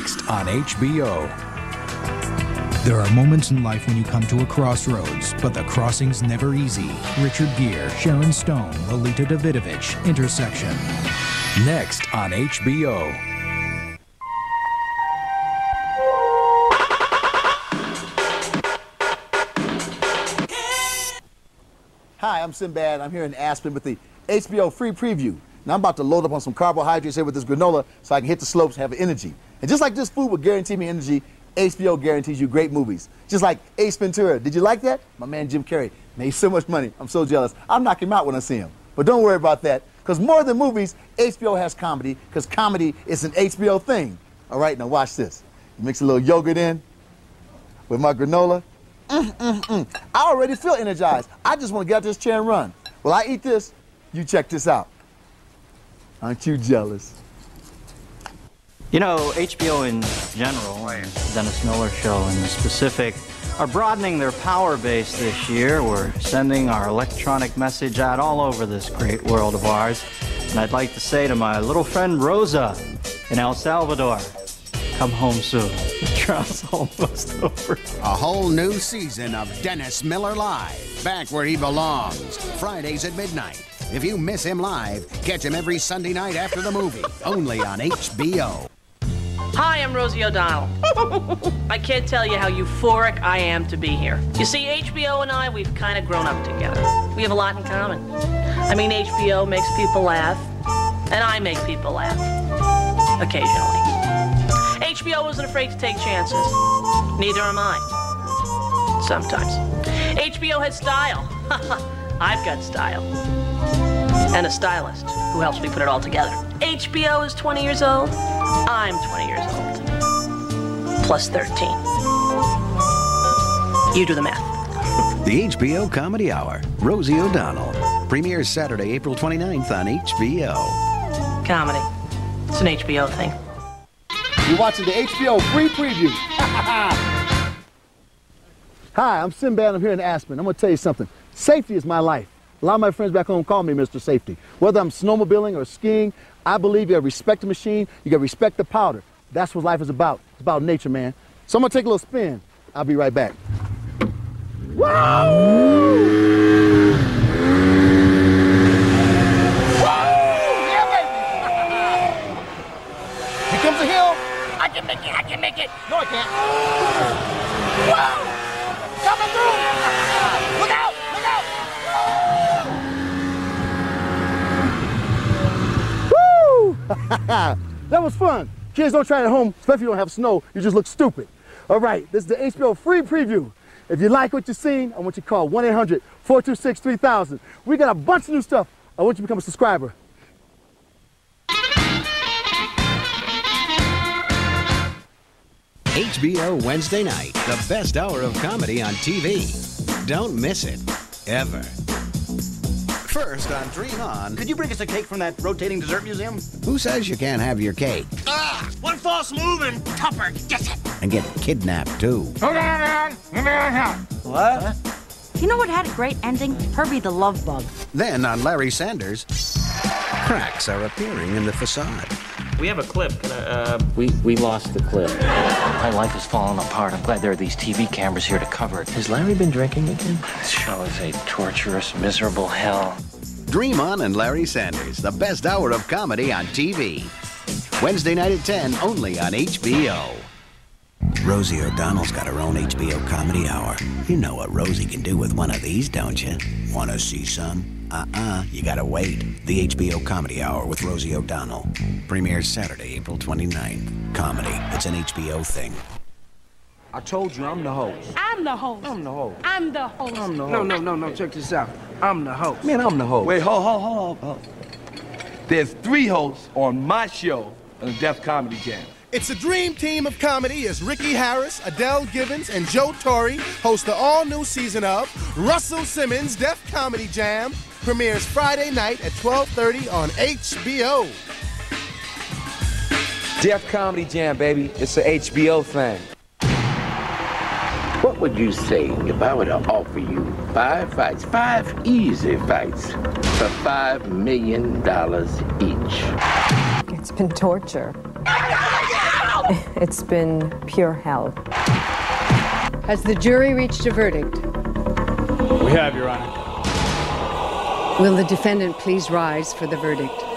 Next on HBO. There are moments in life when you come to a crossroads, but the crossing's never easy. Richard Gere, Sharon Stone, Lolita Davidovich, Intersection. Next on HBO. Hi, I'm Sinbad. I'm here in Aspen with the HBO free preview. Now I'm about to load up on some carbohydrates here with this granola so I can hit the slopes and have energy. And just like this food will guarantee me energy, HBO guarantees you great movies. Just like Ace Ventura. Did you like that? My man Jim Carrey made so much money. I'm so jealous. I'll knock him out when I see him. But don't worry about that, because more than movies, HBO has comedy, because comedy is an HBO thing. All right, now watch this. Mix a little yogurt in with my granola. Mm, mm, mm. I already feel energized. I just want to get out this chair and run. Well, I eat this. You check this out. Aren't you jealous? You know, HBO in general, oh, and Dennis Miller Show in specific, are broadening their power base this year. We're sending our electronic message out all over this great world of ours. And I'd like to say to my little friend Rosa in El Salvador, come home soon. The trial's almost over. A whole new season of Dennis Miller Live, back where he belongs. Fridays at midnight. If you miss him live, catch him every Sunday night after the movie, only on HBO. Hi, I'm Rosie O'Donnell. I can't tell you how euphoric I am to be here. You see, HBO and I, we've kind of grown up together. We have a lot in common. I mean, HBO makes people laugh, and I make people laugh. Occasionally. HBO isn't afraid to take chances. Neither am I. Sometimes. HBO has style. I've got style. And a stylist who helps me put it all together. HBO is 20 years old. I'm 20 years old. Plus 13. You do the math. The HBO Comedy Hour, Rosie O'Donnell. Premieres Saturday, April 29th on HBO. Comedy. It's an HBO thing. You're watching the HBO free preview. Hi, I'm Sinbad. I'm here in Aspen. I'm going to tell you something. Safety is my life. A lot of my friends back home call me Mr. Safety. Whether I'm snowmobiling or skiing, I believe you gotta respect the machine, you gotta respect the powder. That's what life is about. It's about nature, man. So I'm gonna take a little spin. I'll be right back. Here comes hill. I can make it, I can make it. No, I can't. Whoa! Coming through! Look out! Look out! Woo! that was fun. Kids, don't try it at home, especially if you don't have snow. You just look stupid. All right, this is the HBO free preview. If you like what you've seen, I want you to call 1-800-426-3000. We got a bunch of new stuff. I want you to become a subscriber. HBO Wednesday night, the best hour of comedy on TV. Don't miss it, ever. First on Dream On, Could you bring us a cake from that rotating dessert museum? who says you can't have your cake Ah! One false move and Tupper gets it. and get kidnapped too? What? You know what had a great ending? Herbie the Love Bug. Then on Larry Sanders, cracks are appearing in the facade. We have a clip. I, uh, We, we lost the clip. My life is falling apart. I'm glad there are these TV cameras here to cover it. Has Larry been drinking again? This show is a torturous, miserable hell. Dream On and Larry Sanders, the best hour of comedy on TV. Wednesday night at 10, only on HBO. Rosie O'Donnell's got her own HBO comedy hour. You know what Rosie can do with one of these, don't you? Want to see some? Uh-uh, you gotta wait. The HBO Comedy Hour with Rosie O'Donnell. Premieres Saturday, April 29th. Comedy. It's an HBO thing. I told you I'm the host. I'm the host. I'm the host. I'm the host. I'm the host. No, no, no, no. Check this out. I'm the host. Man, I'm the host. Wait, hold, hold, hold, hold. There's three hosts on my show on the Def Comedy Jam. It's a dream team of comedy as Ricky Harris, Adele Givens, and Joe Torry host the all-new season of Russell Simmons Def Comedy Jam. Premieres Friday night at 12:30 on HBO. Def Comedy Jam, baby. It's an HBO thing. What would you say if I were to offer you five fights, five easy fights, for five million dollars each? It's been torture. It's been pure hell. Has the jury reached a verdict? We have, Your Honor. Will the defendant please rise for the verdict?